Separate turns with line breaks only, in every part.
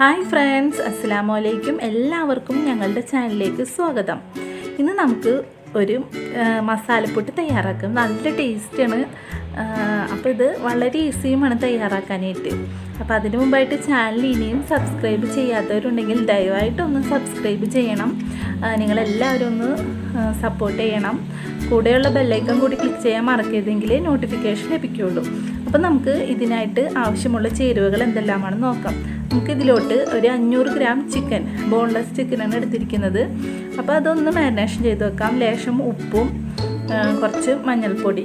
Hi friends അസ്സാമു അലൈക്കും എല്ലാവർക്കും ഞങ്ങളുടെ ചാനലിലേക്ക് സ്വാഗതം. ഇന്ന് നമുക്ക് ഒരു മസാലപ്പൊട്ട് തയ്യാറാക്കും. നല്ല ടേസ്റ്റാണ്. അപ്പോൾ ഇത് വളരെ ഈസിയുമാണ് തയ്യാറാക്കാനായിട്ട്. അപ്പോൾ അതിനു മുമ്പായിട്ട് ചാനൽ ഇനിയും സബ്സ്ക്രൈബ് ചെയ്യാത്തവരുണ്ടെങ്കിൽ ദയവായിട്ടൊന്ന് സബ്സ്ക്രൈബ് ചെയ്യണം. നിങ്ങളെല്ലാവരും ഒന്ന് സപ്പോർട്ട് ചെയ്യണം. കൂടെയുള്ള ബെല്ലൈക്കൺ കൂടി ക്ലിക്ക് ചെയ്യാൻ മറക്കരുതെങ്കിൽ നോട്ടിഫിക്കേഷൻ ലഭിക്കുകയുള്ളൂ അപ്പോൾ നമുക്ക് ഇതിനായിട്ട് ആവശ്യമുള്ള ചേരുവകൾ എന്തെല്ലാമാണെന്ന് നോക്കാം. നമുക്ക് ഇതിലോട്ട് ഒരു അഞ്ഞൂറ് ഗ്രാം ചിക്കൻ ബോൺലെസ് ചിക്കനാണ് എടുത്തിരിക്കുന്നത്. അപ്പോൾ അതൊന്ന് മാരിനേഷൻ ചെയ്ത് വെക്കാം. ലേശം ഉപ്പും കുറച്ച് മഞ്ഞൾപ്പൊടി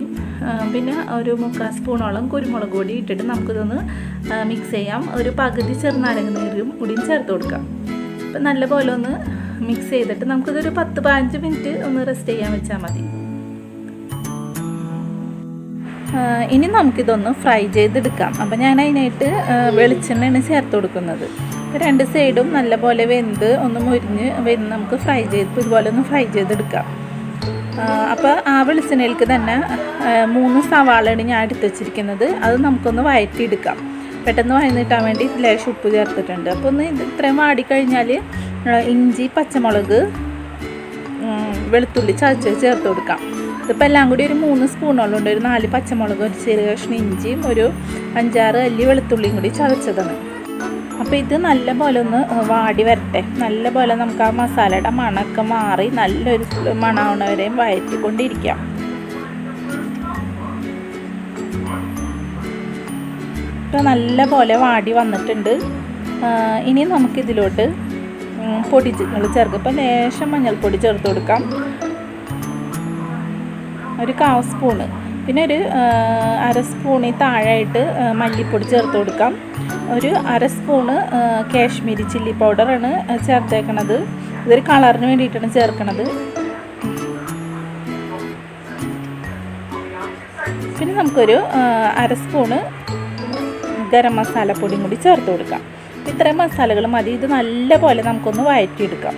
പിന്നെ ഒരു മുക്കാൽ സ്പൂണോളം കുരുമുളക് പൊടി ഇട്ടിട്ട് നമുക്കിതൊന്ന് മിക്സ് ചെയ്യാം. ഒരു പകുതി ചെറുനാരങ്ങ നീരും കൂടിയും ചേർത്ത് കൊടുക്കാം. അപ്പം നല്ലപോലെ ഒന്ന് മിക്സ് ചെയ്തിട്ട് നമുക്കിതൊരു പത്ത് പതിനഞ്ച് മിനിറ്റ് ഒന്ന് റെസ്റ്റ് ചെയ്യാൻ വെച്ചാൽ മതി. ഇനി നമുക്കിതൊന്ന് ഫ്രൈ ചെയ്തെടുക്കാം. അപ്പോൾ ഞാൻ അതിനായിട്ട് വെളിച്ചെണ്ണയാണ് ചേർത്ത് കൊടുക്കുന്നത്. രണ്ട് സൈഡും നല്ലപോലെ വെന്ത് ഒന്ന് മുരിഞ്ഞ് വെന്ത് നമുക്ക് ഫ്രൈ ചെയ്ത് ഇതുപോലെ ഒന്ന് ഫ്രൈ ചെയ്തെടുക്കാം. അപ്പോൾ ആ വെളിച്ചെണ്ണയിലേക്ക് തന്നെ മൂന്ന് സവാളയാണ് ഞാൻ എടുത്ത് വെച്ചിരിക്കുന്നത്. അത് നമുക്കൊന്ന് വഴറ്റിയെടുക്കാം പെട്ടെന്ന് വഴന്നിട്ടാൻ വേണ്ടി ലേശം ഉപ്പ് ചേർത്തിട്ടുണ്ട്. അപ്പോൾ ഒന്ന് ഇത് ഇത്രയും വാടിക്കഴിഞ്ഞാൽ ഇഞ്ചി പച്ചമുളക് വെളുത്തുള്ളി ചതച്ച് ചേർത്ത് കൊടുക്കാം. ഇതിപ്പോൾ എല്ലാം കൂടി ഒരു മൂന്ന് സ്പൂണോളം ഉണ്ട് ഒരു നാല് പച്ചമുളക് ഒരു ചെറിയ കഷ്ണം ഇഞ്ചിയും ഒരു അഞ്ചാറ് അല്ലി വെളുത്തുള്ളിയും കൂടി ചതച്ചതാണ്. അപ്പോൾ ഇത് നല്ല പോലെ ഒന്ന് വാടി വരട്ടെ. നല്ല പോലെ നമുക്ക് ആ മസാലയുടെ മണമൊക്കെ മാറി നല്ലൊരു മണമാവണവരെയും വയറ്റിക്കൊണ്ടിരിക്കാം. ഇപ്പോൾ നല്ല പോലെ വാടി വന്നിട്ടുണ്ട്. ഇനി നമുക്കിതിലോട്ട് പൊടി ചേർക്കാം. ഇപ്പോൾ ലേശം മഞ്ഞൾപ്പൊടി ചേർത്ത് കൊടുക്കാം. ഒരു കാവ് സ്പൂണ്. പിന്നെ ഒരു അര സ്പൂണിൽ താഴെയായിട്ട് മല്ലിപ്പൊടി ചേർത്ത് കൊടുക്കാം. ഒരു അര സ്പൂണ് കാശ്മീരി ചില്ലി പൗഡറാണ് ചേർത്തേക്കണത്. ഇതൊരു കളറിന് വേണ്ടിയിട്ടാണ് ചേർക്കണത്. പിന്നെ നമുക്കൊരു അര സ്പൂണ് ഗരം മസാല പൊടിയും കൂടി ചേർത്ത് കൊടുക്കാം. ഇത്രയും മസാലകൾ മതി. ഇത് നല്ല പോലെ നമുക്കൊന്ന് വഴറ്റിയെടുക്കാം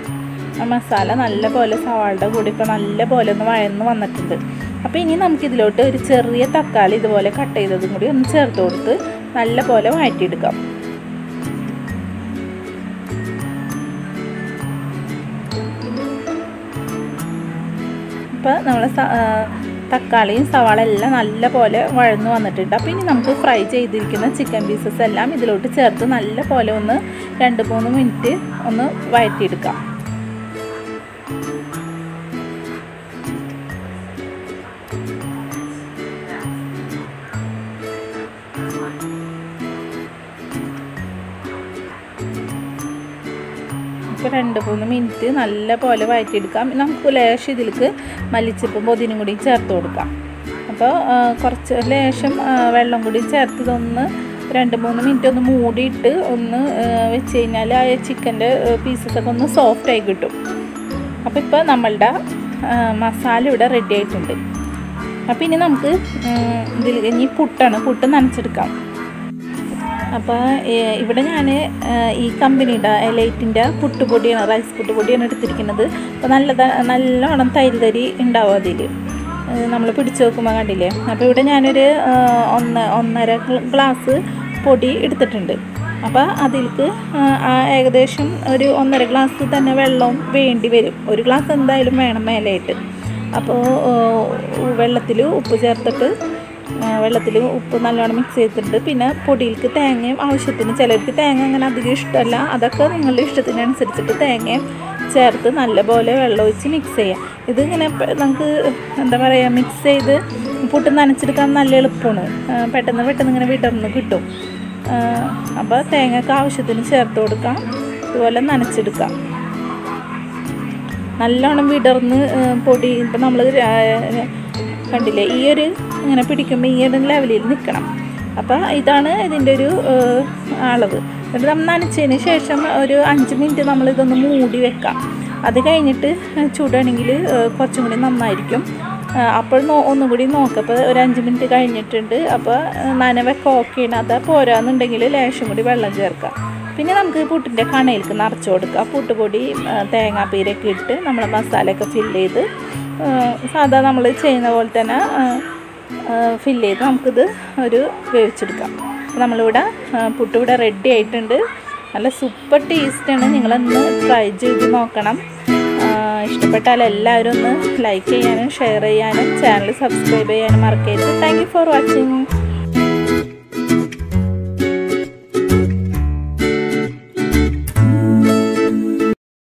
ആ മസാല നല്ലപോലെ സവാളുടെ കൂടി ഇപ്പോൾ നല്ല പോലെ ഒന്ന് വഴന്ന് വന്നിട്ടുണ്ട്. അപ്പോൾ ഇനി നമുക്കിതിലോട്ട് ഒരു ചെറിയ തക്കാളി ഇതുപോലെ കട്ട് ചെയ്തതും കൂടി ഒന്ന് ചേർത്ത് കൊടുത്ത് നല്ല പോലെ മാറ്റിയെടുക്കാം അപ്പോൾ നമ്മൾ തക്കാളിയും സവാള എല്ലാം നല്ല പോലെ വഴന്ന് വന്നിട്ടുണ്ട്. അപ്പോൾ ഇനി നമുക്ക് ഫ്രൈ ചെയ്തിരിക്കുന്ന ചിക്കൻ പീസസ് എല്ലാം ഇതിലോട്ട് ചേർത്ത് നല്ല പോലെ ഒന്ന് രണ്ട് മൂന്ന് മിനിറ്റ് ഒന്ന് വഴറ്റിയെടുക്കാം. ഇപ്പോൾ രണ്ട് മൂന്ന് മിനിറ്റ് നല്ല പോലെ വഴറ്റിയെടുക്കാം. നമുക്ക് ലേശം ഇതിലേക്ക് മല്ലിച്ചപ്പും പൊതിനും കൂടി ചേർത്ത് കൊടുക്കാം. അപ്പോൾ കുറച്ച് ലേശം വെള്ളം കൂടി ചേർത്ത് ഇതൊന്ന് രണ്ട് മൂന്ന് മിനിറ്റ് ഒന്ന് മൂടിയിട്ട് ഒന്ന് വെച്ച് കഴിഞ്ഞാൽ ആ ചിക്കന്റെ പീസസൊക്കെ ഒന്ന് സോഫ്റ്റ് ആയി കിട്ടും. അപ്പോൾ ഇപ്പോൾ നമ്മളുടെ മസാല ഇവിടെ റെഡി ആയിട്ടുണ്ട്. അപ്പോൾ ഇനി നമുക്ക് ഇതിൽ ഇനി പുട്ടാണ്. പുട്ട് നനച്ചെടുക്കാം. അപ്പോൾ ഇവിടെ ഞാൻ ഈ കമ്പനിയുടെ ലൈറ്റിന്റെ പുട്ടുപൊടിയാണ് റൈസ് പുട്ടുപൊടിയാണ് എടുത്തിരിക്കുന്നത്. അപ്പോൾ നല്ല നല്ലോണം തൈര് തരി ഉണ്ടാവും അതിൽ നമ്മൾ പിടിച്ചു നോക്കുമ്പോൾ കണ്ടില്ലേ? അപ്പോൾ ഇവിടെ ഞാനൊരു ഒന്ന് ഒന്നര ഗ്ലാസ് പൊടി എടുത്തിട്ടുണ്ട്. അപ്പോൾ ആ ഏകദേശം ഒരു ഒന്നര ഗ്ലാസ് തന്നെ വെള്ളവും വേണ്ടി വരും. ഒരു ഗ്ലാസ് എന്തായാലും വേണം മേലായിട്ട്. അപ്പോൾ വെള്ളത്തിൽ ഉപ്പ് ചേർത്തിട്ട് വെള്ളത്തിൽ ഉപ്പ് നല്ലോണം മിക്സ് ചെയ്തിട്ടുണ്ട്. പിന്നെ പൊടിയിലേക്ക് തേങ്ങയും ആവശ്യത്തിന് ചിലർക്ക് തേങ്ങ അങ്ങനെ അധികം ഇഷ്ടമല്ല. അതൊക്കെ നിങ്ങളുടെ ഇഷ്ടത്തിനനുസരിച്ചിട്ട് തേങ്ങയും ചേർത്ത് നല്ലപോലെ വെള്ളം ഒഴിച്ച് മിക്സ് ചെയ്യാം. ഇതിങ്ങനെ നമുക്ക് എന്താ പറയുക മിക്സ് ചെയ്ത് പുട്ട് നനച്ചെടുക്കാൻ നല്ല എളുപ്പമാണ്. പെട്ടെന്ന് പെട്ടെന്ന് ഇങ്ങനെ വിടർന്ന് കിട്ടും. അപ്പോൾ തേങ്ങയ്ക്ക് ആവശ്യത്തിന് ചേർത്ത് കൊടുക്കാം. അതുപോലെ നനച്ചെടുക്കാം. നല്ലോണം വിടർന്ന് പൊടി ഇപ്പം നമ്മൾ കണ്ടില്ലേ ഈ ഒരു ഇങ്ങനെ പിടിക്കുമ്പോൾ ഈ ഒരു ലെവലിൽ നിൽക്കണം അപ്പോൾ ഇതാണ് ഇതിന്റെ ഒരു അളവ്. എന്നിട്ട് നമ്മൾ നനച്ചതിന് ശേഷം ഒരു അഞ്ച് മിനിറ്റ് നമ്മളിതൊന്ന് മൂടി വെക്കാം. അത് കഴിഞ്ഞിട്ട് ചൂടാണെങ്കിൽ കുറച്ചും കൂടി നന്നായിരിക്കും. അപ്പോൾ നോ ഒന്നും കൂടി നോക്കാം. അപ്പോൾ ഒരു അഞ്ച് മിനിറ്റ് കഴിഞ്ഞിട്ടുണ്ട്. അപ്പോൾ നനവൊക്കെ ഓക്കെയാണ് അത് പോരാന്നുണ്ടെങ്കിൽ ലേശം കൂടി വെള്ളം ചേർക്കാം. പിന്നെ നമുക്ക് പുട്ടിന്റെ കണയിലേക്ക് നിറച്ച് കൊടുക്കുക പുട്ടുപൊടി തേങ്ങാപ്പീരൊക്കെ ഇട്ട് നമ്മൾ മസാലയൊക്കെ ഫില്ല് ചെയ്ത് സാധാ നമ്മൾ ചെയ്യുന്ന പോലെ തന്നെ ഫില്ല് ചെയ്ത് നമുക്കിത് ഒരു വേവിച്ചെടുക്കാം. നമ്മളിവിടെ പുട്ടിവിടെ റെഡി ആയിട്ടുണ്ട്. നല്ല സൂപ്പർ ടേസ്റ്റാണ് നിങ്ങളൊന്ന് ട്രൈ ചെയ്ത് നോക്കണം. ഇഷ്ടപ്പെട്ടാൽ എല്ലാവരും ഒന്ന് ലൈക്ക് ചെയ്യാനും ഷെയർ ചെയ്യാനും ചാനൽ സബ്സ്ക്രൈബ് ചെയ്യാനും മറക്കരുത്. Thank for watching